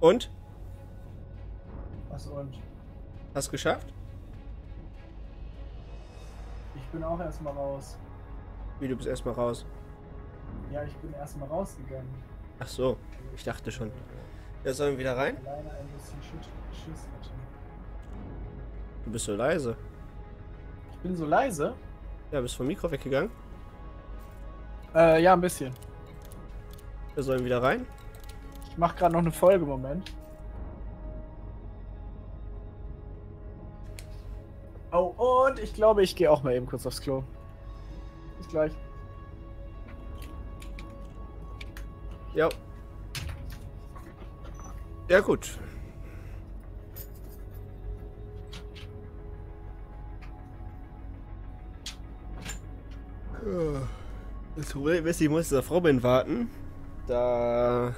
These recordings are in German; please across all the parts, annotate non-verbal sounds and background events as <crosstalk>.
Und? Was und? Hast geschafft? Ich bin auch erstmal raus. Wie, du bist erstmal raus. Ja, ich bin erstmal rausgegangen. Ach so, ich dachte schon. Ja, sollen wir wieder rein? Alleine ein bisschen Schiss, Schiss hatte. Du bist so leise. Ich bin so leise. Ja, bist vom Mikro weggegangen? Äh, ja, ein bisschen. Wir sollen wieder rein? Ich mach gerade noch eine Folge, Moment. Oh, und ich glaube, ich gehe auch mal eben kurz aufs Klo. Bis gleich. Ja. Ja, gut. Das Problem ist, ich muss auf Robin warten, da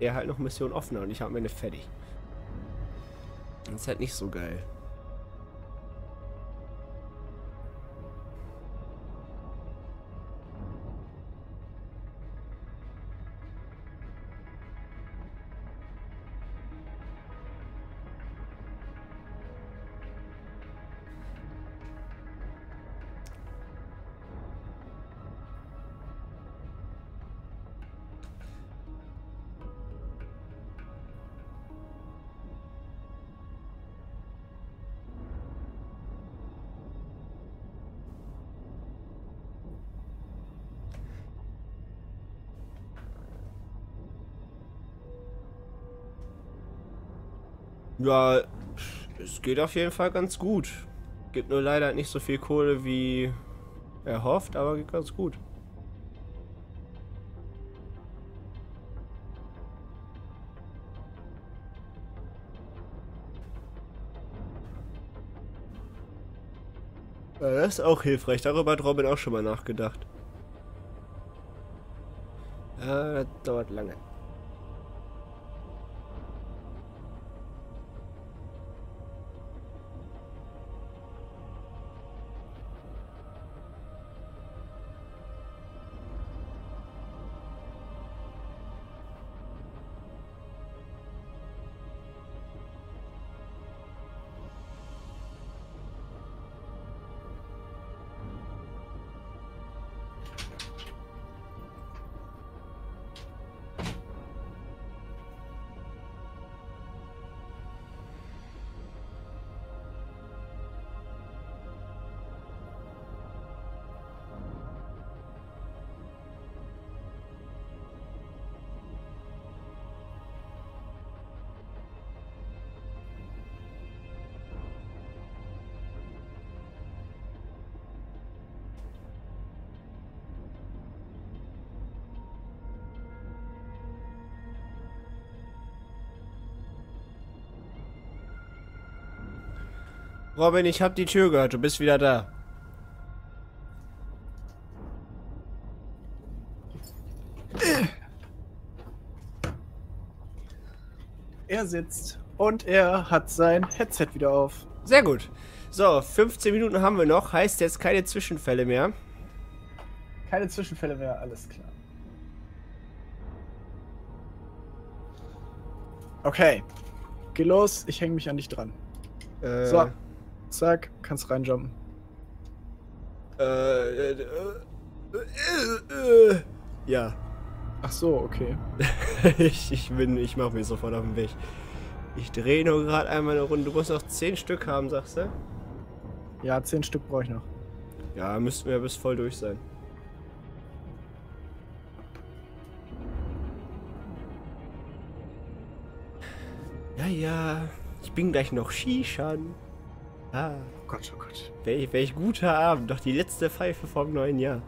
er halt noch Mission offen hat und ich habe meine fertig. Das ist halt nicht so geil. Ja, es geht auf jeden Fall ganz gut. Gibt nur leider nicht so viel Kohle wie erhofft, aber geht ganz gut. Ja, das ist auch hilfreich. Darüber hat Robin auch schon mal nachgedacht. Ja, das dauert lange. Robin, ich hab die Tür gehört. Du bist wieder da. Er sitzt und er hat sein Headset wieder auf. Sehr gut. So, 15 Minuten haben wir noch. Heißt jetzt keine Zwischenfälle mehr. Keine Zwischenfälle mehr, alles klar. Okay. Geh los, ich hänge mich an dich dran. Äh, So. Zack, kannst reinjumpen. Äh, äh, äh, äh, ja. Ach so, okay. <laughs> ich, ich bin, ich mach mich sofort auf den Weg. Ich drehe nur gerade einmal eine Runde. Du musst noch 10 Stück haben, sagst du? Ja, zehn Stück brauche ich noch. Ja, müssten wir bis voll durch sein. Ja, ja. Ich bin gleich noch Shishan. Ah, Oh Gott, oh Gott. welch, welch guter Abend. Doch die letzte Pfeife vom neuen Jahr.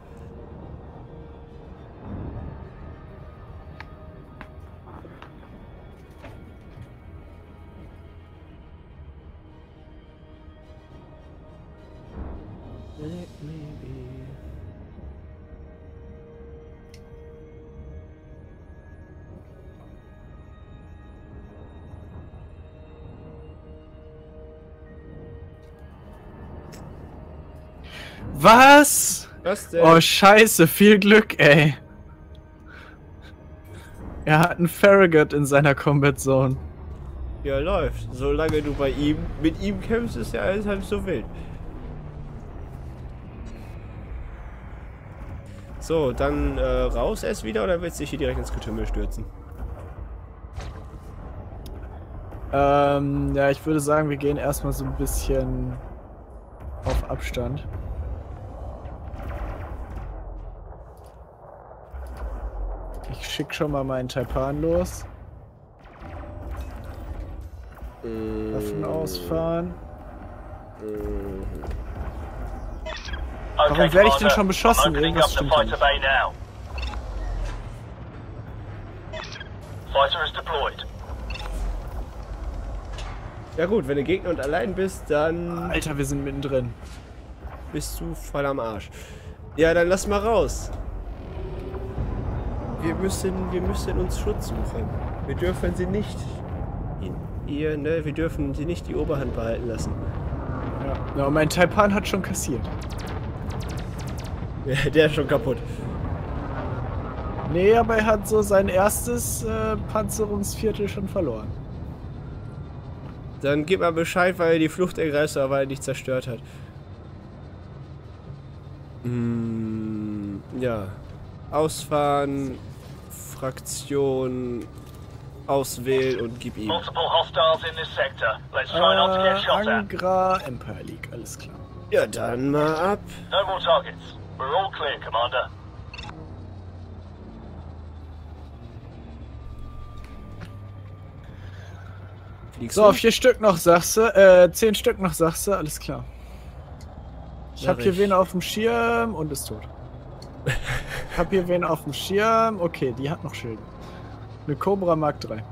Was? Denn? Oh, scheiße, viel Glück, ey. Er hat einen Farragut in seiner Combat Zone. Ja, läuft. Solange du bei ihm mit ihm kämpfst, ist ja alles halb so wild. So, dann äh, raus erst wieder oder willst du dich hier direkt ins Getümmel stürzen? Ähm, ja, ich würde sagen, wir gehen erstmal so ein bisschen auf Abstand. Ich schick schon mal meinen Taipan los. Waffen ausfahren. Warum werde ich denn schon beschossen? Irgendwas stimmt hier nicht. Fighter is deployed. Ja gut, wenn du Gegner und allein bist, dann Alter, wir sind mittendrin. bist du voll am Arsch. Ja, dann lass mal raus. Wir müssen, wir müssen uns Schutz suchen. Wir dürfen sie nicht, ihr, ne, wir dürfen sie nicht die Oberhand behalten lassen. Ja, ja mein Taipan hat schon kassiert. Ja, der ist schon kaputt. Nee, aber er hat so sein erstes äh, Panzerungsviertel schon verloren. Dann gib mal Bescheid, weil er die Flucht ergreift, aber er nicht zerstört hat. Mm, ja. Ausfahren, Fraktion, auswählen und gib ihm. Multiple hostiles in this sector. Let's try not to get Äh, shot at. Angra Empire League, alles klar. Ja, dann mal ab. No more targets. We're all clear, Commander. Fliegst So, vier Stück noch, sagst du. Äh, zehn Stück noch, sagst du. Alles klar. Ich Ja, hab hier wen auf dem Schirm und ist tot. Ich hab hier wen auf dem Schirm. Okay, die hat noch Schilde. Eine Cobra Mark 3.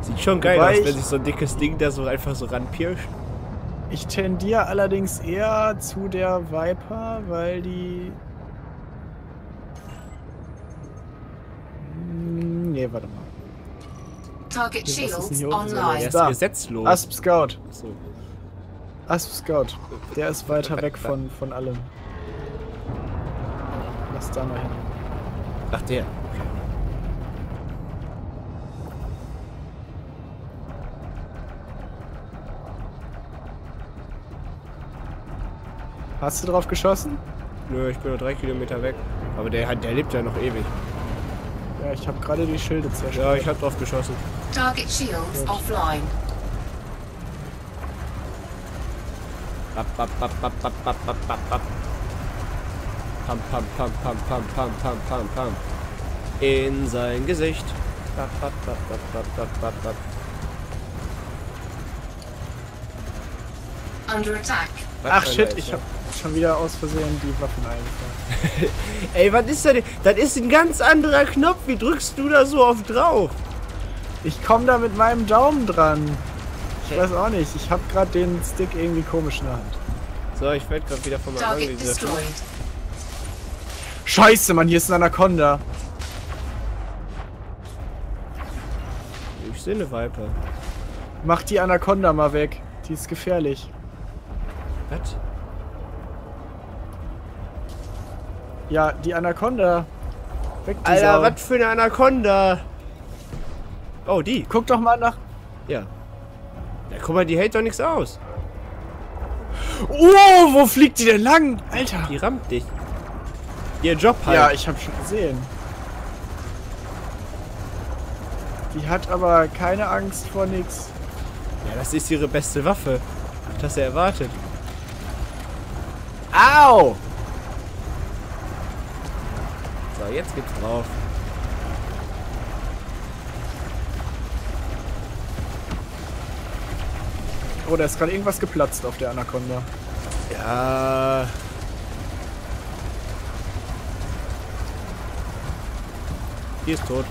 Sieht schon geil Wobei aus, ich- wenn sich so ein dickes Ding da so einfach so ranpirscht. Ich tendiere allerdings eher zu der Viper, weil die. Hm, Nee, warte mal. Target ist shields? Er online. ist Da. gesetzlos. Asp Scout. So. Asp Scout. Der ist weiter weg von, von allem jetzt einmal hin. Ach, der. Hast du drauf geschossen? Nö, ich bin nur drei Kilometer weg. Aber der, hat, der lebt ja noch ewig. Ja, ich habe gerade die Schilde zerstört. Ja, ich habe drauf geschossen. Target Shields offline. Bap, bap, bap, bap, bap, bap, bap, bap. Pam, pam, pam, pam, pam, pam, pam, pam, pam. In sein Gesicht. Bap, bap, bap, bap, bap, bap, bap, bap. Under attack. Ach shit, ich habe schon wieder aus Versehen die Waffen eingefahren. <laughs> Ey, was ist denn? Das ist ein ganz anderer Knopf. Wie drückst du da so oft drauf? Ich komme da mit meinem Daumen dran. Ich weiß auch nicht, ich habe gerade den Stick irgendwie komisch in der Hand. So, ich werde gerade wieder von meinem Target dieser destroyed. Scheiße, Mann, hier ist ein Anaconda. Ich sehe eine Viper. Mach die Anaconda mal weg. Die ist gefährlich. Was? Ja, die Anaconda. Weg die Alter, was für eine Anaconda? Oh, die. Guck doch mal nach. Ja. Ja, guck mal, die hält doch nichts aus. Oh, wo fliegt die denn lang? Alter. Die rammt dich. Ihr Job halt. Ja, ich habe schon gesehen. Die hat aber keine Angst vor nix. ja, das ist ihre beste Waffe. Hast du erwartet? Au! So, jetzt geht's drauf. Oh, da ist gerade irgendwas geplatzt auf der Anaconda. Ja. Die ist tot.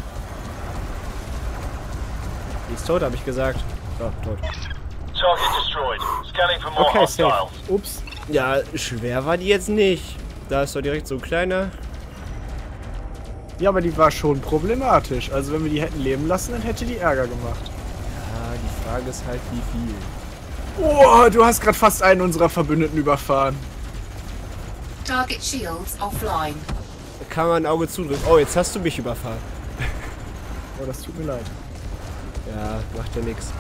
Die ist tot, habe ich gesagt. So, tot. Target destroyed. Scanning for more Okay, safe. Ups. Ja, schwer war die jetzt nicht. Da ist doch direkt so ein kleiner. Ja, aber die war schon problematisch. Also wenn wir die hätten leben lassen, dann hätte die Ärger gemacht. Ja, die Frage ist halt, wie viel. Oh, du hast gerade fast einen unserer Verbündeten überfahren. Target shields offline. Kann man ein Auge zudrücken. Oh, jetzt hast du mich überfahren. Oh, das tut mir leid. Ja, macht ja nichts.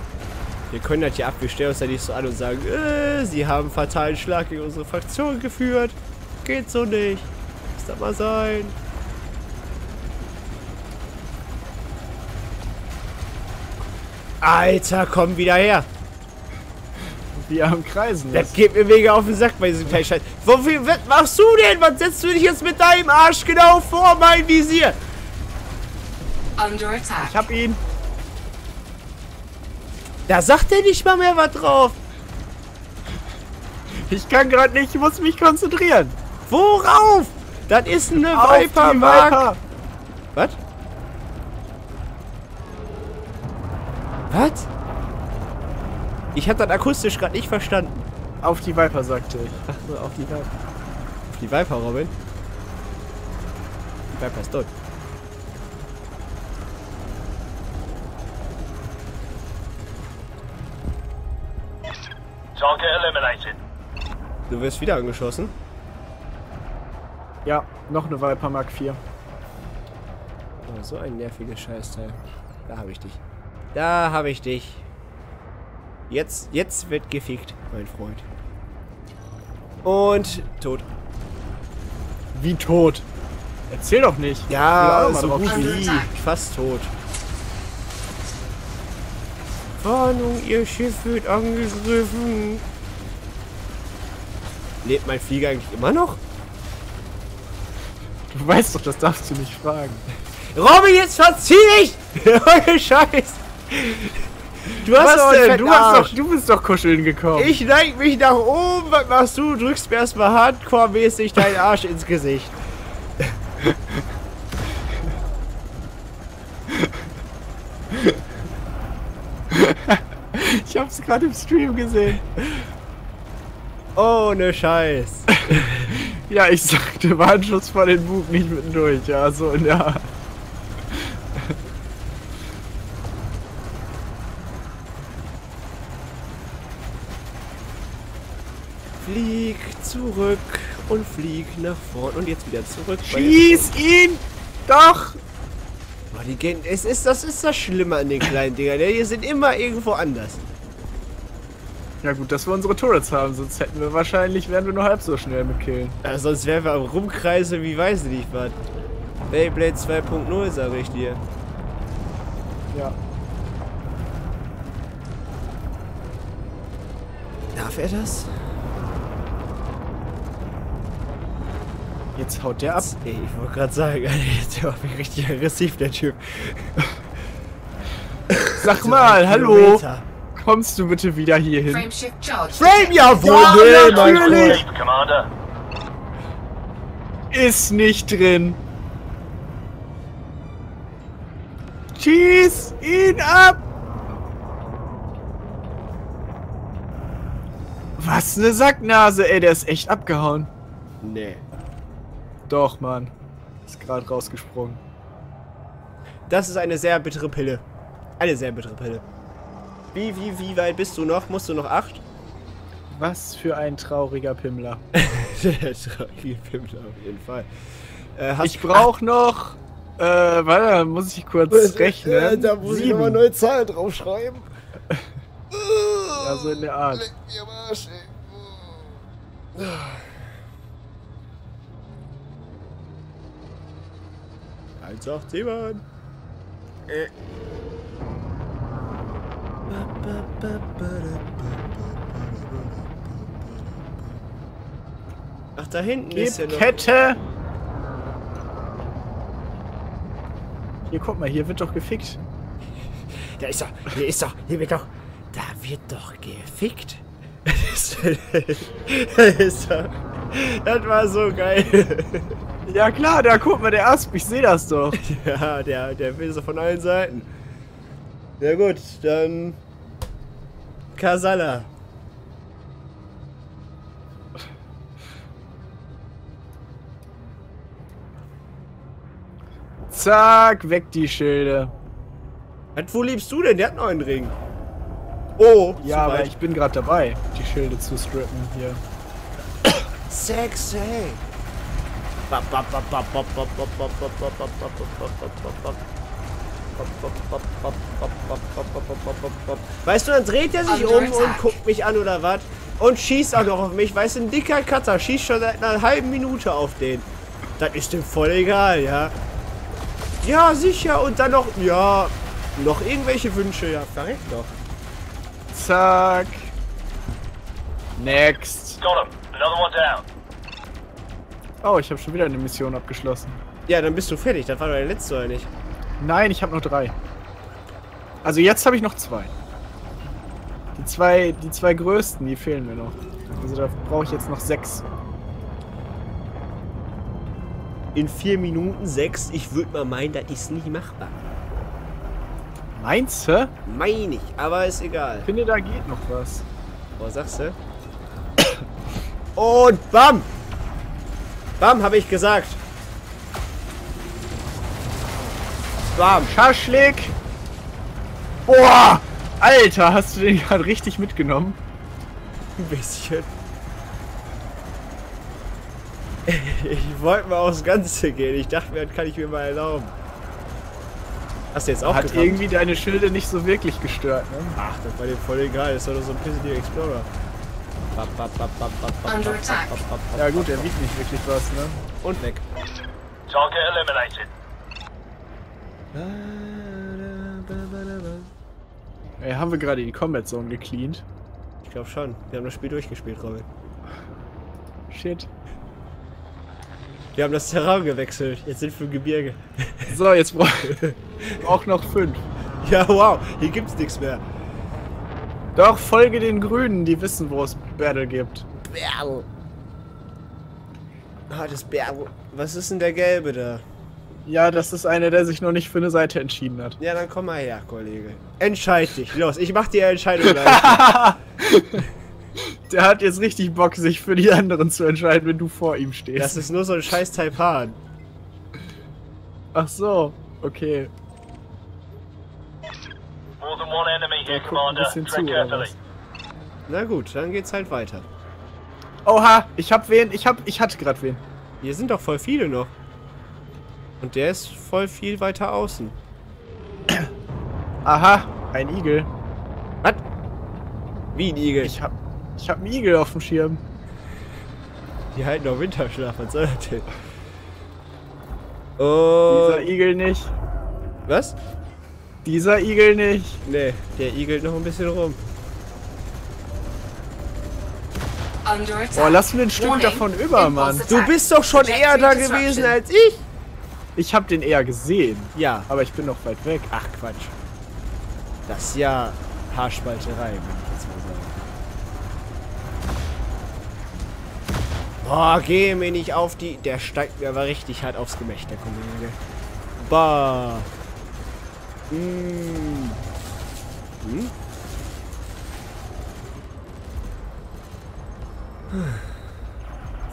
Wir können das ja ab, wir stellen uns ja nicht so an und sagen, äh, sie haben fatalen Schlag gegen unsere Fraktion geführt. Geht so nicht. Muss das mal sein. Alter, komm wieder her. Wir am Kreisen. Das geht mir mega auf den Sack bei diesem kleinen Scheiß. Wofür, was machst du denn? Was setzt du dich jetzt mit deinem Arsch genau vor mein Visier? Under attack. Ich hab ihn. Da sagt er nicht mal mehr was drauf. Ich kann gerade nicht, ich muss mich konzentrieren. Worauf? Das ist eine Auf Viper die Mark. Viper. Was? Was? Ich hab das akustisch gerade nicht verstanden. Auf die Viper, sagte ich. Ach so, auf die Viper. Auf die Viper, Robin? Die Viper ist tot. Target eliminated. Du wirst wieder angeschossen. Ja, noch eine Viper Mark 4. Oh, so ein nerviges Scheißteil. Da habe ich dich. Da habe ich dich. Jetzt, jetzt wird gefickt, mein Freund. Und tot. Wie tot. Erzähl doch nicht. Ja, so gut wie. Fast tot. Warnung, ihr Schiff wird angegriffen. Lebt mein Flieger eigentlich immer noch? Du weißt doch, das darfst du nicht fragen. Robin, jetzt verzieh dich! <laughs> Scheiß! Du hast doch denn? Du, hast doch, du bist doch kuscheln gekommen. Ich neig mich nach oben, was machst du? Drückst mir erstmal hardcore-mäßig deinen Arsch ins Gesicht. <laughs> Ich hab's gerade im Stream gesehen. Ohne Scheiß. <laughs> Ja, ich sagte Warnschuss vor den Bug nicht mittendurch. Ja, so in der Art. Flieg zurück und flieg nach vorn und jetzt wieder zurück. Schieß ihn! Doch! Boah, die gehen, es ist, das ist das Schlimme an den kleinen Dingern. ne? Die sind immer irgendwo anders. Ja gut, dass wir unsere Turrets haben, sonst hätten wir wahrscheinlich, wären wir nur halb so schnell mit Killen. Ja, sonst wären wir am Rumkreisen wie weiß ich nicht was. Beyblade 2.0 sag ich dir. Ja. Darf er das? Jetzt haut der ab. Ey, ich wollte gerade sagen, der war mich richtig aggressiv, der Typ. <laughs> Sag mal, hallo! Kommst du bitte wieder hier hin? Frameshift charge. Frame, jawohl, Ja, nee, mein natürlich. Ist nicht drin. Schieß ihn ab! Was ne Sacknase, ey, der ist echt abgehauen. Nee. Doch, Mann. Ist gerade rausgesprungen. Das ist eine sehr bittere Pille. Eine sehr bittere Pille. Wie, wie, wie weit bist du noch? Musst du noch acht? Was für ein trauriger Pimmler. <laughs> Der traurige Pimmler auf jeden Fall. Äh, Ich brauch noch. Äh, warte, da muss ich kurz rechnen. Äh, da muss ich Sieben. nochmal neue Zahlen draufschreiben. <laughs> Ja, so in der Art. Leck mir am Arsch, ey. Eins, acht, sieben. Äh. Ach, da hinten ist ja Gib noch. Kette! Hier, guck mal, hier wird doch gefickt. Da ist er. Hier ist er. Hier wird doch. Da wird doch gefickt. <laughs> da ist er. Das war so geil. Ja klar, da guck mal, der Asp, ich sehe das doch. <laughs> Ja, der, der will so von allen Seiten. Ja gut, dann. Kasala. Zack, weg die Schilde. Was, wo liebst du denn? Der hat noch einen Ring. Oh, Ja, aber weit. ich bin gerade dabei, die Schilde zu strippen hier. Sexy. Weißt du, dann dreht er sich um und guckt mich an oder was? Und schießt auch noch auf mich. Weißt du, ein dicker Cutter schießt schon seit einer halben Minute auf den. Das ist dem voll egal, ja. Ja, sicher. Und dann noch, ja, noch irgendwelche Wünsche. Ja, verreckt doch. Zack. Next. Got him. Another one down. Oh, ich habe schon wieder eine Mission abgeschlossen. Ja, dann bist du fertig. Das war doch der letzte, oder nicht? Nein, ich habe noch drei. Also jetzt habe ich noch zwei. Die zwei, die zwei größten, die fehlen mir noch. Also da brauche ich jetzt noch sechs. In vier Minuten sechs. Ich würde mal meinen, das ist nicht machbar. Meinst du? Mein ich, aber ist egal. Ich finde, da geht noch was. Was sagst du? Und bam! Bam, habe ich gesagt. Bam. Schaschlik! Boah! Alter, hast du den gerade richtig mitgenommen? Ein bisschen. Ich wollte mal aufs Ganze gehen. Ich dachte mir, das kann ich mir mal erlauben. Hast du jetzt auch Hat gekannt? irgendwie deine Schilde nicht so wirklich gestört, ne? Ach, das war dir voll egal. Das war doch so ein Pissier Explorer. Ja gut, er wiegt nicht wirklich was, ne? Und weg. Target eliminated. Ey, haben wir gerade die Combat Zone gecleant? Ich glaube schon. Wir haben das Spiel durchgespielt, Robin. Shit. Wir haben das Terrain gewechselt. Jetzt sind wir im Gebirge. So, jetzt brauch <laughs> auch noch fünf. Ja, wow. Hier gibt's nichts mehr. Doch, folge den Grünen, die wissen, wo es Battle gibt. Berl. Ah, das Berl. Was ist denn der Gelbe da? Ja, das ist einer, der sich noch nicht für eine Seite entschieden hat. Ja, dann komm mal her, Kollege. Entscheid dich. Los, ich mach die Entscheidung gleich. <laughs> Der hat jetzt richtig Bock, sich für die anderen zu entscheiden, wenn du vor ihm stehst. Das ist nur so ein scheiß Taipan. Ach so, okay. Here, guckt ein bisschen zu, oder was? Na gut, dann geht's halt weiter. Oha, ich hab wen, ich hab, ich hatte gerade wen. Hier sind doch voll viele noch. Und der ist voll viel weiter außen. Aha, ein Igel. Was? Wie ein Igel? Ich hab, ich hab einen Igel auf dem Schirm. Die halten noch Winterschlaf. Was soll das denn? Oh. Dieser Igel nicht. Was? Dieser Igel nicht. Nee, der igelt noch ein bisschen rum. Boah, lass mir ein Stück Warning. davon über, Mann. Du bist doch schon eher da gewesen als ich. Ich hab den eher gesehen, Ja. aber ich bin noch weit weg. Ach Quatsch. Das ist ja Haarspalterei, würde ich jetzt mal sagen. Boah, geh mir nicht auf die. Der steigt mir aber richtig hart aufs Gemächt, der Kollege. Bah. Mm. Hm?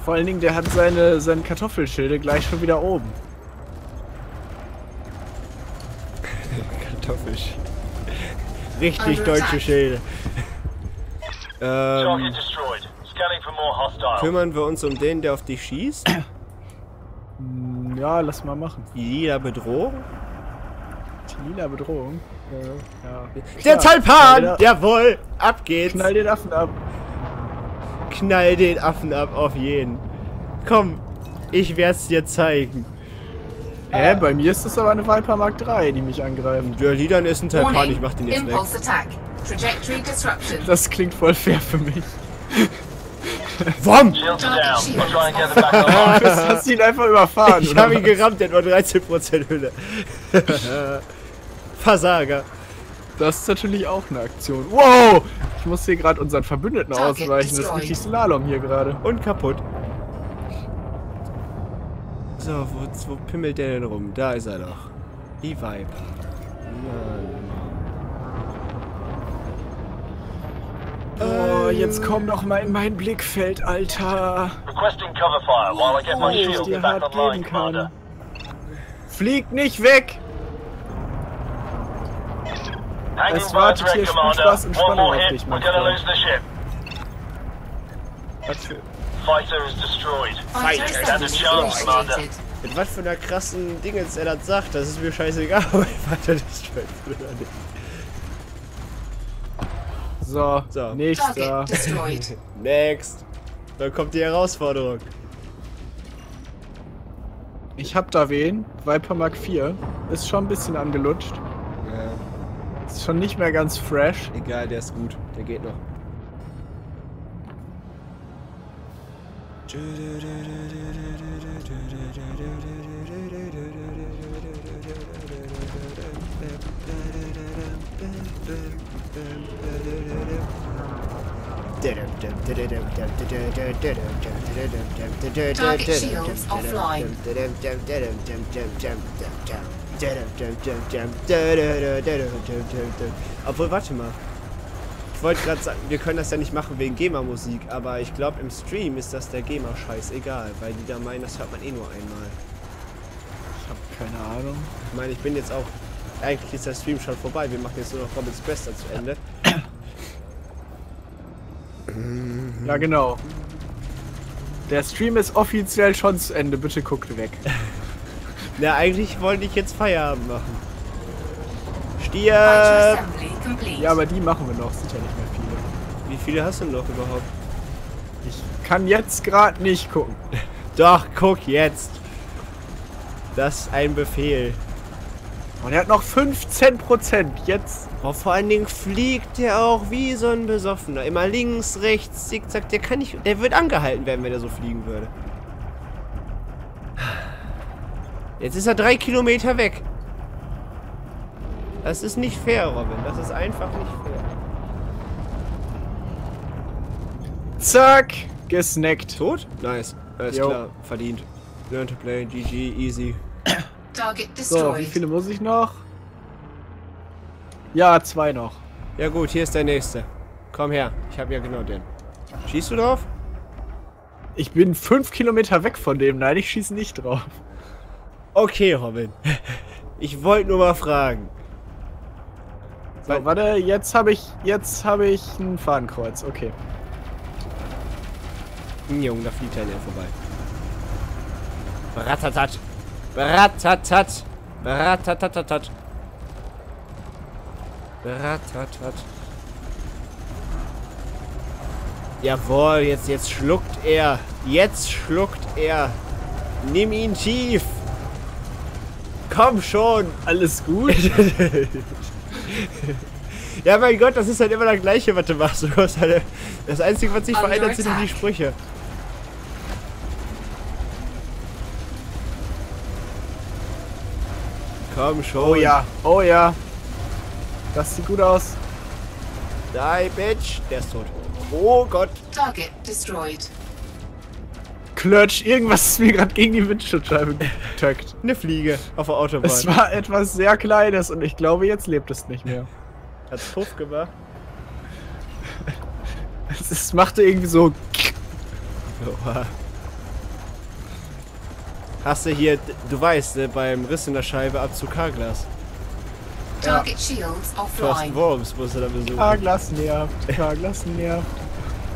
Vor allen Dingen, der hat seine, seine Kartoffelschilde gleich schon wieder oben. <laughs> Kartoffisch. Richtig Under deutsche. Schilde. ähm, kümmern wir uns um den, der auf dich schießt? Hm, Ja, lass mal machen. Lila Bedrohung? Die lila Bedrohung. Ja. Der Klar, knall Talpan! Jawohl! Ab geht's! Knall den Affen ab. Knall den Affen ab, auf jeden. Komm, ich werd's dir zeigen. Hä, bei mir ist das aber eine Viper Mark 3, die mich angreifen. Der Liedern ist ein Talpan, ich mach den jetzt weg. Impulse attack. Trajectory disruption. Das klingt voll fair für mich. Wom! <laughs> Du hast ihn einfach überfahren. Ich oder hab ihn gerammt, der hat nur 13% Hülle. <laughs> Versager. Das ist natürlich auch eine Aktion. Wow! Ich muss hier gerade unseren Verbündeten Target ausweichen. Das ist richtig Slalom hier gerade. Und kaputt. So, wo, wo pimmelt der denn rum? Da ist er doch. Die Vibe. Oh, jetzt komm doch mal in mein Blickfeld, Alter. Requesting cover fire while I get my ich shield dir back hart online, geben Commander. Flieg nicht weg! Es wartet hier. Spaß und Spannung auf dich, mein Freund. Fighter is destroyed. Fighter Fighter. Commander. initiated. mit was für einer krassen Dingens er das sagt, das ist mir scheißegal, aber ich weiter destroyed oder nicht. So, So. nächster. Destroyed. <laughs> Next. Dann kommt die Herausforderung. Ich hab da wen. Viper Mark 4. Ist schon ein bisschen angelutscht. Ist schon nicht mehr ganz fresh. egal, der ist gut. Der geht noch. Target shields offline. Obwohl, warte mal. Ich wollte gerade sagen, wir können das ja nicht machen wegen GEMA-Musik, aber ich glaube im Stream ist das der GEMA-Scheiß egal, weil die da meinen, das hört man eh nur einmal. Ich hab keine Ahnung. Ich meine, ich bin jetzt auch. Eigentlich ist der Stream schon vorbei. Wir machen jetzt nur noch Robins Bester zu Ende. Ja, genau. Der Stream ist offiziell schon zu Ende. Bitte guckt weg. <laughs> Na, eigentlich wollte ich jetzt Feierabend machen. Stirb! complete. Ja, aber die machen wir noch. Sind ja nicht mehr viele. Wie viele hast du noch überhaupt? Ich kann jetzt gerade nicht gucken. <laughs> Doch, guck jetzt! Das ist ein Befehl. Und er hat noch 15%. Jetzt. Oh, vor allen Dingen fliegt der auch wie so ein Besoffener. Immer links, rechts, zickzack. Der kann nicht. Der wird angehalten werden, wenn er so fliegen würde. Jetzt ist er drei Kilometer weg. Das ist nicht fair, Robin. Das ist einfach nicht fair. Zack. Gesnackt. Tot? Nice. Alles Jo. klar. Verdient. Learn to play. GG. Easy. Target So, wie viele muss ich noch? Ja, zwei noch. Ja gut, hier ist der nächste. Komm her. Ich habe ja genau den. Schießt du drauf? Ich bin fünf Kilometer weg von dem. Nein, ich schieße nicht drauf. Okay, Robin. Ich wollte nur mal fragen. So, warte, jetzt habe ich, jetzt habe ich ein Fahnenkreuz. Okay. Junge, da fliegt einer vorbei. Bratatat. Bratatat. Bratatatat. Bratatat. Jawohl, jetzt, jetzt schluckt er. Jetzt schluckt er. Nimm ihn tief. Komm schon. Alles gut? <laughs> Ja, mein Gott, das ist halt immer das Gleiche, was du machst. Du hast halt, das Einzige, was sich verändert, sind die. Sprüche. Komm schon. Oh ja, oh ja. Das sieht gut aus. Die, Bitch. Der ist tot. Oh Gott. Target destroyed. Klötsch, irgendwas ist mir gerade gegen die Windschutzscheibe getöckt. Eine Fliege auf der Autobahn. Es war etwas sehr Kleines und ich glaube, jetzt lebt es nicht mehr. Hat's Puff gemacht. Es machte irgendwie so. Oha. Hast du hier, du weißt, ne, beim Riss in der Scheibe ab zu K-Glas. Target shields Thorsten offline. Worms musst du da besuchen. K-Glas nervt. K-Glas nervt.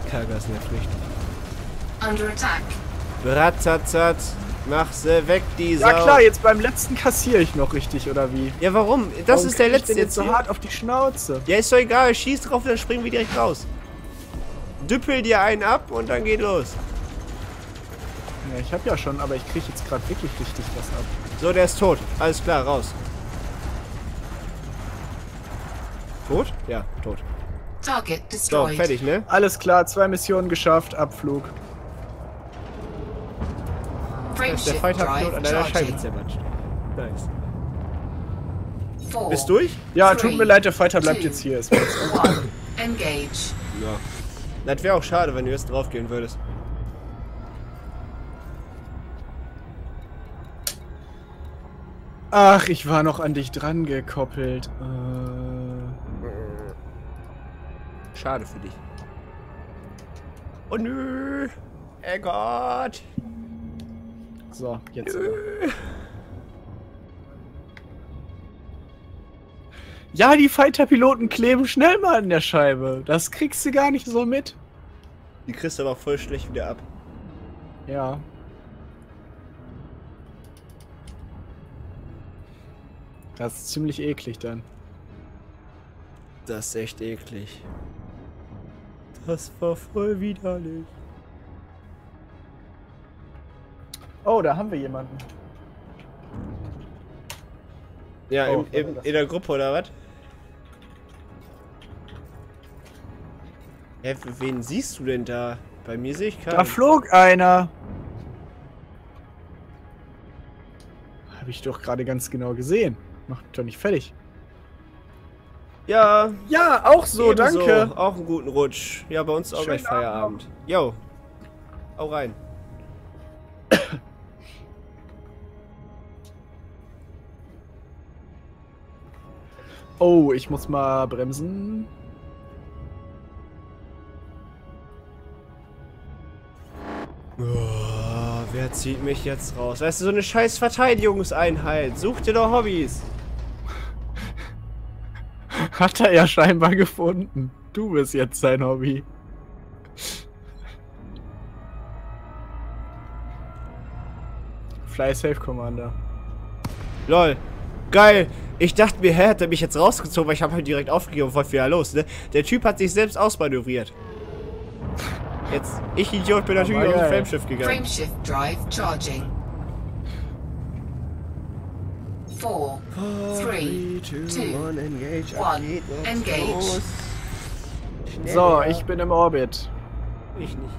K-Glas nervt richtig. Under attack. Ratatat. Mach sie weg, die Sau. Ja klar, jetzt beim letzten kassiere ich noch richtig, oder wie? Ja, warum? Das Warum ist der krieg ich letzte denn jetzt. jetzt so hart auf die Schnauze. Ja, ist doch egal. Schieß drauf, dann springen wir direkt raus. Düppel dir einen ab und dann geht los. Ja, ich habe ja schon, aber ich kriege jetzt gerade wirklich richtig was ab. So, der ist tot. Alles klar, raus. Tot? Ja, tot. Target So, destroyed. fertig, ne? Alles klar, zwei Missionen geschafft, Abflug. Ist der Fighter-Pilot an deiner Scheibe zermatscht. Nice. Four, Bist durch? Ja, Three, tut mir leid, der Fighter bleibt two, jetzt hier. Ist mir jetzt one. Engage. Ja. Das wäre auch schade, wenn du jetzt draufgehen würdest. Ach, ich war noch an dich dran gekoppelt. Äh, Schade für dich. Oh nö. Oh Gott. So, jetzt. Ja, die Fighter-Piloten kleben schnell mal an der Scheibe. Das kriegst du gar nicht so mit. Die kriegst du aber voll schlecht wieder ab. Ja. Das ist ziemlich eklig dann. Das ist echt eklig. Das war voll widerlich. Oh, da haben wir jemanden. Ja, Oh, im, im, in der Gruppe oder was? Hä, wen siehst du denn da? Bei mir sehe ich keinen. Da flog einer. Habe ich doch gerade ganz genau gesehen. Macht mich doch nicht fertig. ja, Ja, auch so, danke. Auch einen guten Rutsch. Ja, bei uns auch Schönen gleich Feierabend. Jo. Hau rein. Oh, ich muss mal bremsen. Oh, wer zieht mich jetzt raus? Weißt du, so eine scheiß Verteidigungseinheit. Such dir doch Hobbys. Hat er ja scheinbar gefunden. Du bist jetzt sein Hobby. Fly Safe Commander. Lol. Geil. Ich dachte mir, hä, hat er mich jetzt rausgezogen, weil ich habe halt direkt aufgegeben und wollte wieder los, ne? Der Typ hat sich selbst ausmanövriert. Jetzt, ich Idiot, bin natürlich Aber auf das geil. Frameschiff gegangen. Frameshift drive charging. Four, three, two, one, engage, one, engage. So, ich bin im Orbit. Ich nicht.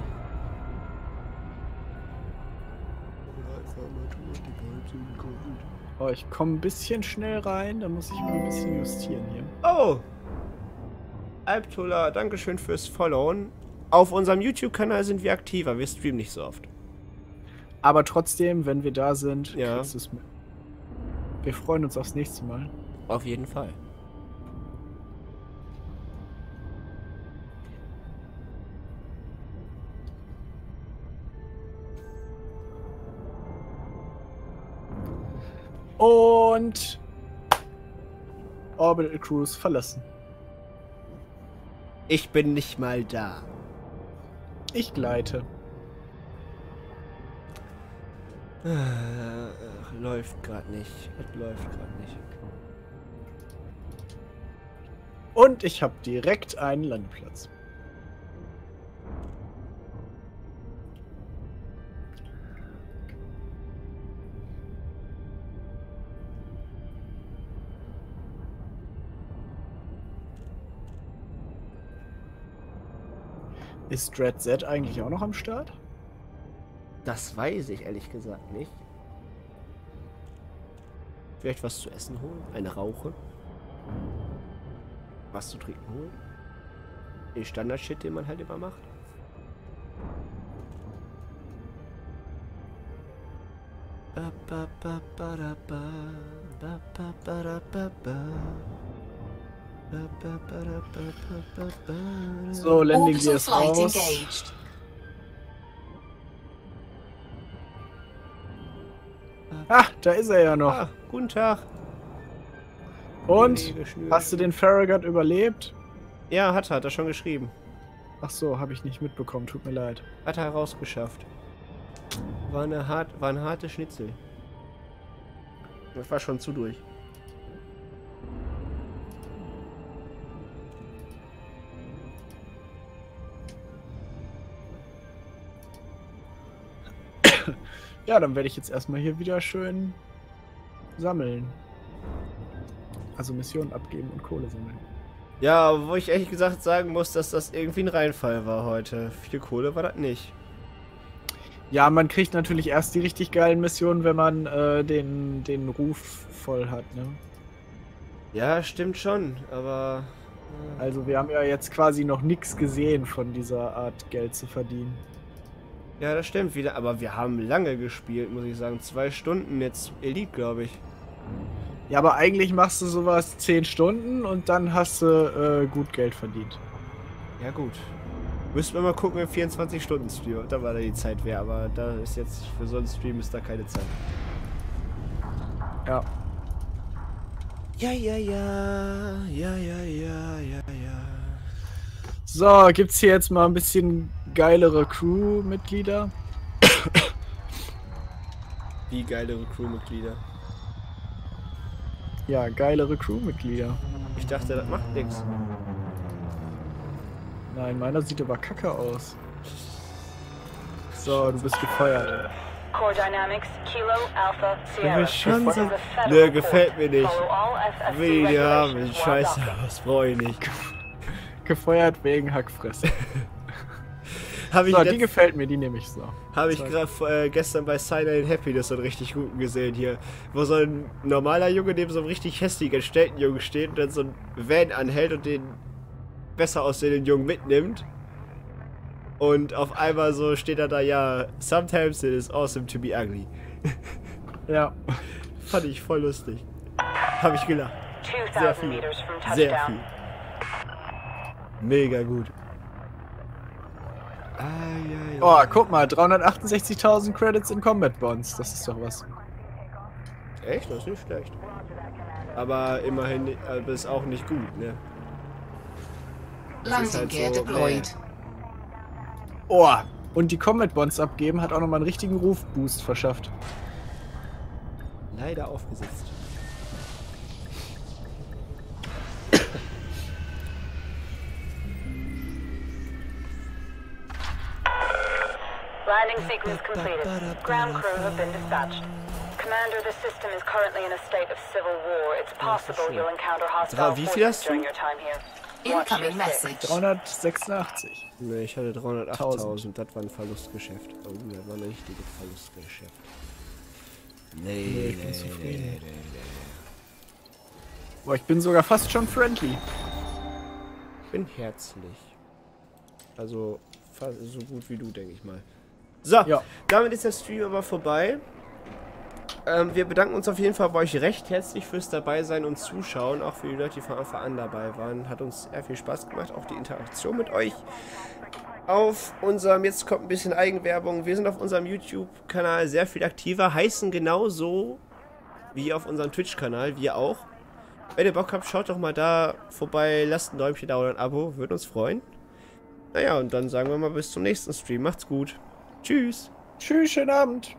Oh, ich komme ein bisschen schnell rein. Da muss ich mal ein bisschen justieren hier. Oh! Alptola, Dankeschön fürs Followen. Auf unserem YouTube-Kanal sind wir aktiver, wir streamen nicht so oft. Aber trotzdem, wenn wir da sind, Ja. kriegst du's mit. Wir freuen uns aufs nächste Mal. Auf jeden Fall. Und Orbital Cruise verlassen. Ich bin nicht mal da. Ich gleite. Ach, läuft gerade nicht. Es läuft gerade nicht. Und ich habe direkt einen Landeplatz. Ist Dread Z eigentlich auch noch am Start? Das weiß ich ehrlich gesagt nicht. Vielleicht was zu essen holen? Eine Rauche? Was zu trinken holen? Den Standard-Shit, den man halt immer macht. Ba, ba, ba, ba, da, ba. Ba, ba, ba, da, ba, ba. So, Landing Gears flight raus. engaged. Ah, da ist er ja noch. Ah, guten Tag. Und? Hast du den Farragut überlebt? Ja, hat er, hat er schon geschrieben. Ach so, habe ich nicht mitbekommen, tut mir leid. Hat er rausgeschafft. War, eine hart, war ein hartes Schnitzel. Das war schon zu durch. Ja, dann werde ich jetzt erstmal hier wieder schön sammeln. Also Missionen abgeben und Kohle sammeln. Ja, wo ich ehrlich gesagt sagen muss, dass das irgendwie ein Reinfall war heute. Viel Kohle war das nicht. Ja, man kriegt natürlich erst die richtig geilen Missionen, wenn man äh, den, den Ruf voll hat, ne? Ja, stimmt schon, aber. Also wir haben ja jetzt quasi noch nichts gesehen von dieser Art Geld zu verdienen. Ja, das stimmt wieder. Aber wir haben lange gespielt, muss ich sagen. Zwei Stunden jetzt Elite, glaube ich. Ja, aber eigentlich machst du sowas 10 Stunden und dann hast du äh, gut Geld verdient. Ja, gut. Müssten wir mal gucken, wenn 24 Stunden Stream, da war da die Zeit wäre, aber da ist jetzt für so einen Stream ist da keine Zeit. Ja. Ja, ja, ja, ja, ja, ja, ja, ja. So, gibt's hier jetzt mal ein bisschen geilere Crewmitglieder. Wie geilere Crewmitglieder. Ja, geilere Crewmitglieder. Ich dachte, das macht nichts. Nein, meiner sieht aber kacke aus. So, du bist gefeuert. Core Dynamics, Kilo, Alpha, Sierra. schon so- Nö, gefällt mir nicht. Will die haben, scheiße, das brauche ich nicht. Gefeuert wegen Hackfresse. <laughs> Habe ich, So, die gefällt mir, die nehme ich so. hab ich gerade äh, gestern bei Silent Happiness so einen richtig guten gesehen hier. Wo so ein normaler Junge neben so einem richtig hässlichen entstellten Jungen steht und dann so ein Van anhält und den besser aussehenden Jungen mitnimmt. Und auf einmal so steht er da, ja, sometimes it is awesome to be ugly. <laughs> Ja. Fand ich voll lustig. Habe ich gelacht. 2000 viel. Sehr viel. Mega gut. Ah, ja, ja. Oh, guck mal, 368.000 Credits in Combat Bonds. Das ist doch was. Echt? Das ist nicht schlecht. Aber immerhin aber ist auch nicht gut, ne? Landing halt so, deployed. Oh, und die Combat Bonds abgeben hat auch nochmal einen richtigen Rufboost verschafft. Leider aufgesetzt. Landing sequence completed. Ground crew have been dispatched. Commander, the system is currently in a state of civil war. It's possible you'll encounter hostile forces during your time here. Incoming message. 386. Ne, ich hatte 308.000. Das war ein Verlustgeschäft. Oh, das war ein richtiges Verlustgeschäft. Nee, ich bin nee, zufrieden. nee, nee. Boah, ich bin sogar fast schon friendly. bin herzlich. Also fast so gut wie du, denke ich mal. So, Ja. damit ist der Stream aber vorbei. Ähm, wir bedanken uns auf jeden Fall bei euch recht herzlich fürs dabei sein und Zuschauen. Auch für die Leute, die von Anfang an dabei waren. Hat uns sehr viel Spaß gemacht. Auch die Interaktion mit euch. Auf unserem, jetzt kommt ein bisschen Eigenwerbung. Wir sind auf unserem YouTube-Kanal sehr viel aktiver. Heißen genauso wie auf unserem Twitch-Kanal. Wir auch. Wenn ihr Bock habt, schaut doch mal da vorbei, lasst ein Däumchen da oder ein Abo, würde uns freuen. Naja, und dann sagen wir mal bis zum nächsten Stream. Macht's gut. Tschüss. Tschüss, schönen Abend.